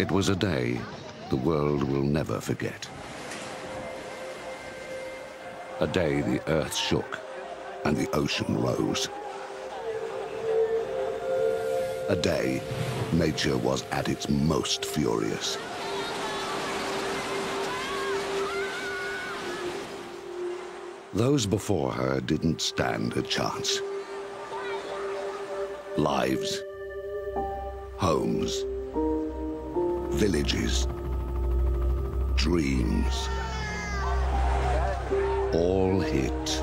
It was a day the world will never forget. A day the earth shook and the ocean rose. A day nature was at its most furious. Those before her didn't stand a chance. Lives, homes, villages, dreams, all hit,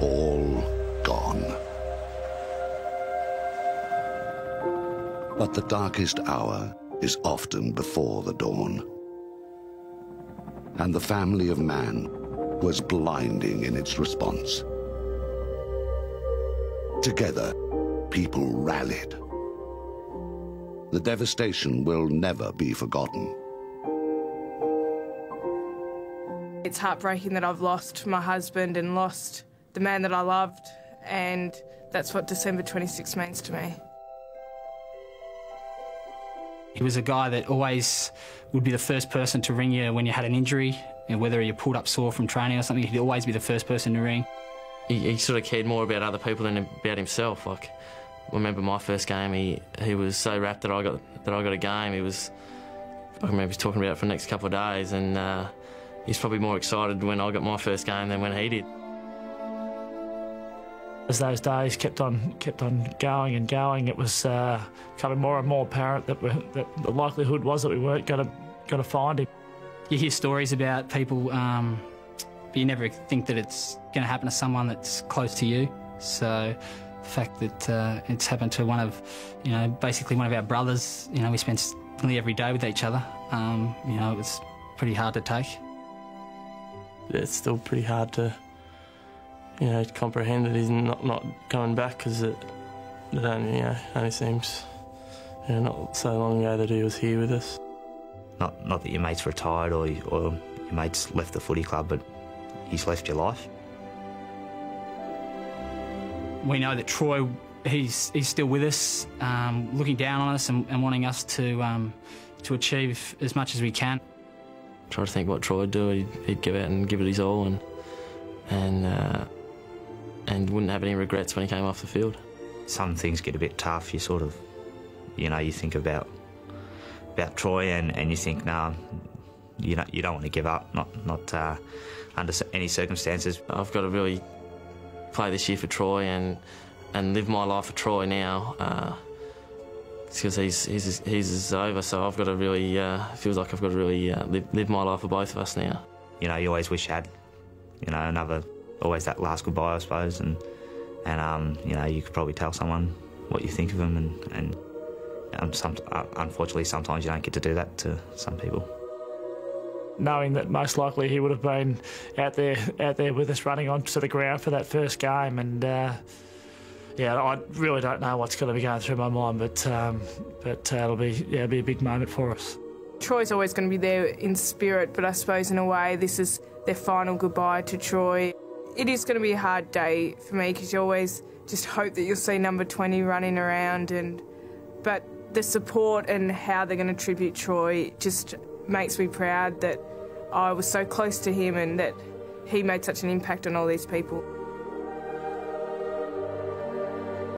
all gone. But the darkest hour is often before the dawn and the family of man was blinding in its response. Together, people rallied. The devastation will never be forgotten. It's heartbreaking that I've lost my husband and lost the man that I loved, and that's what December 26 means to me. He was a guy that always would be the first person to ring you when you had an injury, and whether you pulled up sore from training or something, he'd always be the first person to ring. He, he sort of cared more about other people than about himself. Like, I remember my first game, he, he was so rapt that I got that I got a game. He was, I remember he was talking about it for the next couple of days, and uh, he's probably more excited when I got my first game than when he did. As those days kept on kept on going and going, it was uh, becoming more and more apparent that, that the likelihood was that we weren't going to going to find him. You hear stories about people, um, but you never think that it's going to happen to someone that's close to you. So the fact that uh, it's happened to one of, you know, basically one of our brothers, you know, we spent nearly every day with each other. Um, you know, it was pretty hard to take. It's still pretty hard to you know, comprehend that he's not, not coming back because it, it only, you know, only seems you know, not so long ago that he was here with us. Not, not that your mate's retired or, or your mate's left the footy club, but he's left your life. We know that Troy, he's, he's still with us, um, looking down on us and, and wanting us to, um, to achieve as much as we can. Try to think what Troy would do. He'd, he'd give out and give it his all, and and uh, and wouldn't have any regrets when he came off the field. Some things get a bit tough. You sort of, you know, you think about about Troy and, and you think, no, nah, you don't, you don't want to give up, not not uh, under any circumstances. I've got to really play this year for Troy and and live my life for Troy now. Uh, because he's he's he's over, so I've got to really uh, feels like I've got to really uh, live, live my life for both of us now. You know, you always wish you had, you know, another always that last goodbye, I suppose, and and um, you know you could probably tell someone what you think of them, and and um, some, uh, unfortunately sometimes you don't get to do that to some people. Knowing that most likely he would have been out there out there with us running onto the ground for that first game, and uh, yeah, I really don't know what's going to be going through my mind, but um, but uh, it'll be yeah, it'll be a big moment for us. Troy's always going to be there in spirit, but I suppose in a way this is their final goodbye to Troy. It is going to be a hard day for me because you always just hope that you'll see number 20 running around and but the support and how they're going to tribute Troy just makes me proud that I was so close to him and that he made such an impact on all these people.